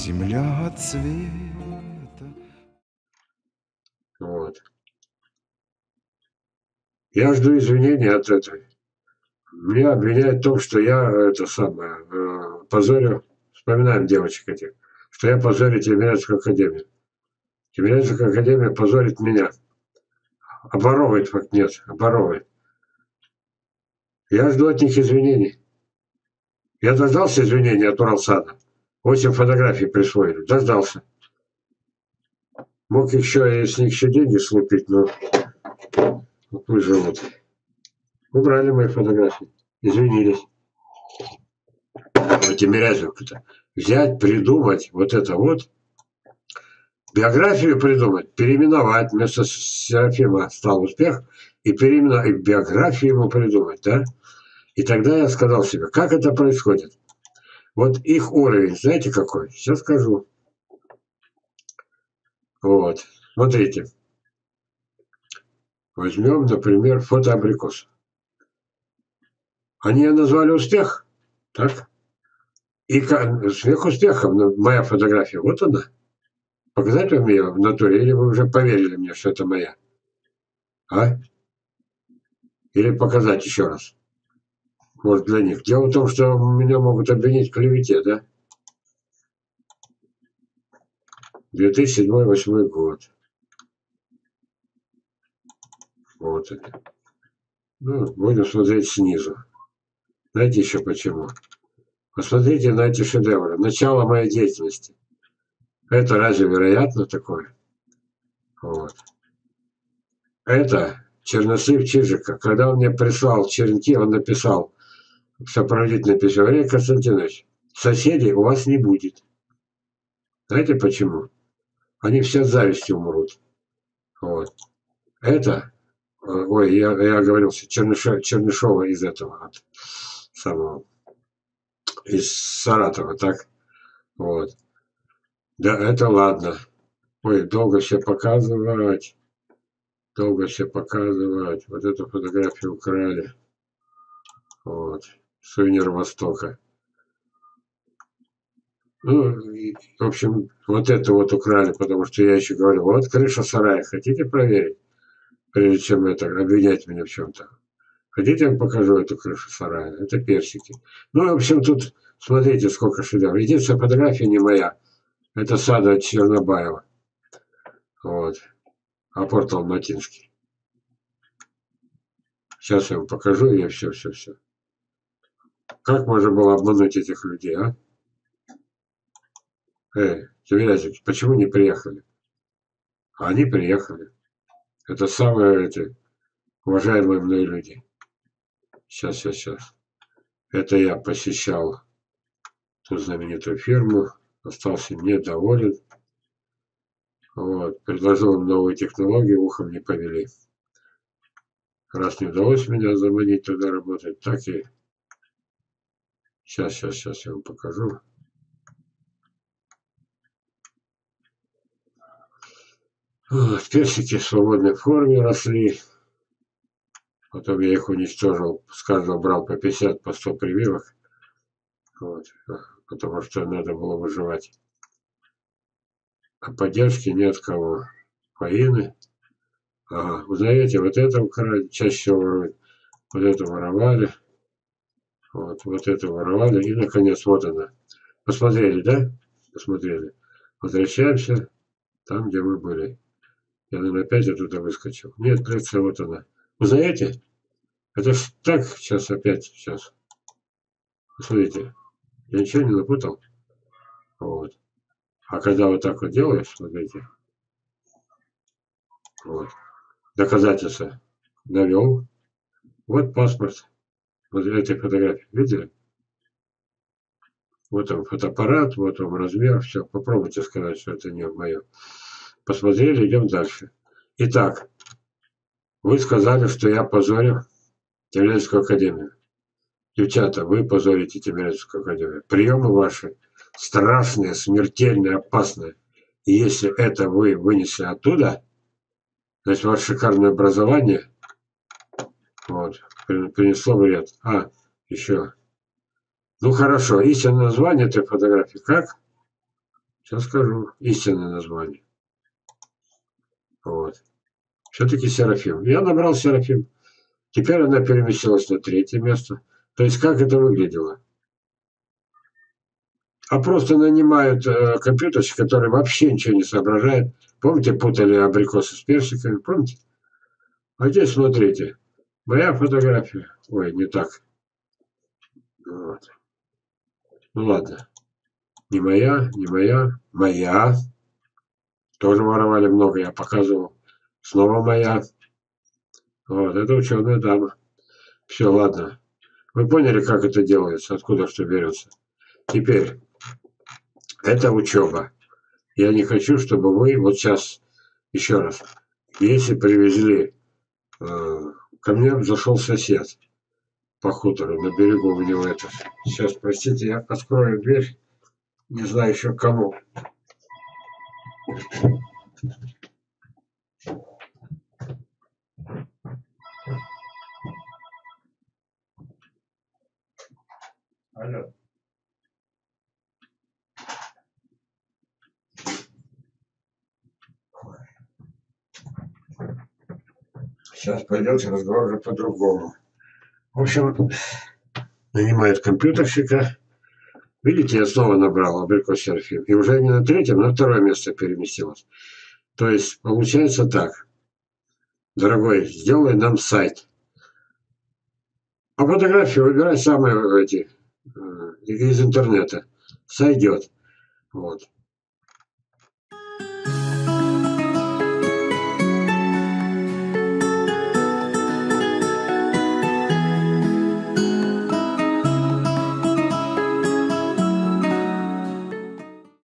земля цвета. Вот. Я жду извинений от этой. Меня обвиняют в том, что я это самое э, позорю, вспоминаем девочек этих, что я позорю Тимирязевскую академию. Тимирязевская академия позорит меня. Оборовывает факт нет, оборовывает. Я жду от них извинений. Я дождался извинений от Уралсада. Восемь фотографий присвоили. Дождался. Мог еще, если еще деньги слупить, но вот выживут. Убрали мои фотографии. Извинились. Вот Тимирязевка-то. Взять, придумать вот это вот. Биографию придумать, переименовать. Вместо Серафима стал успех. И переименовать, и биографию ему придумать, да? И тогда я сказал себе, как это происходит. Вот их уровень, знаете какой? Сейчас скажу. Вот, смотрите. Возьмем, например, фотоабрикос. Они ее назвали успех, так? И смех успехом, ну, моя фотография, вот она. Показать вам ее в натуре, или вы уже поверили мне, что это моя? А? Или показать еще раз? Может, для них. Дело в том, что меня могут обвинить в клевете, да? 2007-2008 год. Вот это. Ну, будем смотреть снизу. Знаете еще почему? Посмотрите на эти шедевры. Начало моей деятельности. Это разве вероятно такое? Вот. Это Чернослив Чижика. Когда он мне прислал черенки, он написал сопроводительное письмо. Валерий Константинович, соседей у вас не будет. Знаете почему? Они все с завистью умрут. Вот. Это, ой, я, я оговорился, Чернышева, Чернышова из этого, от самого, из Саратова, так? Вот. Да, это ладно. Ой, долго все показывать. Долго все показывать. Вот эту фотографию украли. Вот. Сувенир Востока. Ну, в общем, вот это вот украли, потому что я еще говорю, вот крыша сарая, хотите проверить? Прежде чем это, обвинять меня в чем-то. Хотите, я вам покажу эту крышу сарая? Это персики. Ну, в общем, тут смотрите, сколько шедевров. Единственная фотография не моя. Это сада Чернобаева. Вот. А порт Алматинский. Сейчас я вам покажу, и все, все, все. Как можно было обмануть этих людей, а? Эй, Тимирязев, почему не приехали? Они приехали. Это самые эти уважаемые мной люди. Сейчас, сейчас, сейчас. Это я посещал ту знаменитую фирму, остался недоволен. Вот, предложил им новые технологии, ухом не повели. Раз не удалось меня заманить туда работать, так и... Сейчас, сейчас, сейчас я вам покажу. Вот, персики в свободной форме росли. Потом я их уничтожил, с каждого брал по 50, по 100 прививок. Вот, потому что надо было выживать. А поддержки ни от кого. Воины. Ага, узнаете, вот это украли, чаще всего. Вот это воровали. Вот, вот это воровали. И, наконец, вот она. Посмотрели, да? Посмотрели. Возвращаемся там, где мы были. Я, наверное, опять оттуда выскочил. Нет, кажется, вот она. Вы знаете? Это ж так, сейчас опять, сейчас. Посмотрите. Я ничего не напутал. Вот. А когда вот так вот делаешь, смотрите. Вот. Доказательства. Навел. Вот паспорт. Вот этой фотографии. Видели? Вот он фотоаппарат, вот он размер. Все, попробуйте сказать, что это не мое. Посмотрели, идем дальше. Итак, вы сказали, что я позорю Тимирязевскую академию. Девчата, вы позорите Тимирязевскую академию. Приемы ваши страшные, смертельные, опасные. И если это вы вынесли оттуда, значит, ваше шикарное образование вот, принесло вред. А, еще. Ну хорошо, истинное название этой фотографии как? Сейчас скажу истинное название. Вот. Все-таки Серафим. Я набрал Серафим. Теперь она переместилась на третье место. То есть как это выглядело? А просто нанимают э, компьютерщик, который вообще ничего не соображает. Помните, путали абрикосы с персиками? Помните? А здесь смотрите. Моя фотография. Ой, не так. Вот. Ну ладно. Не моя, не моя. Моя. Тоже воровали много, я показывал. Снова моя. Вот, это ученая дама. Все, ладно. Вы поняли, как это делается, откуда что берется. Теперь, это учеба. Я не хочу, чтобы вы вот сейчас, еще раз, если привезли, э, ко мне зашел сосед по хутору, на берегу у него это. Сейчас, простите, я открою дверь, не знаю еще кому. Сейчас пойдет разговор уже по-другому. В общем, нанимает компьютерщика. Видите, я снова набрал абрикос серфим. И уже не на третьем, на второе место переместилось. То есть получается так. Дорогой, сделай нам сайт. А фотографии выбирай самые эти э, из интернета. Сойдет. Вот.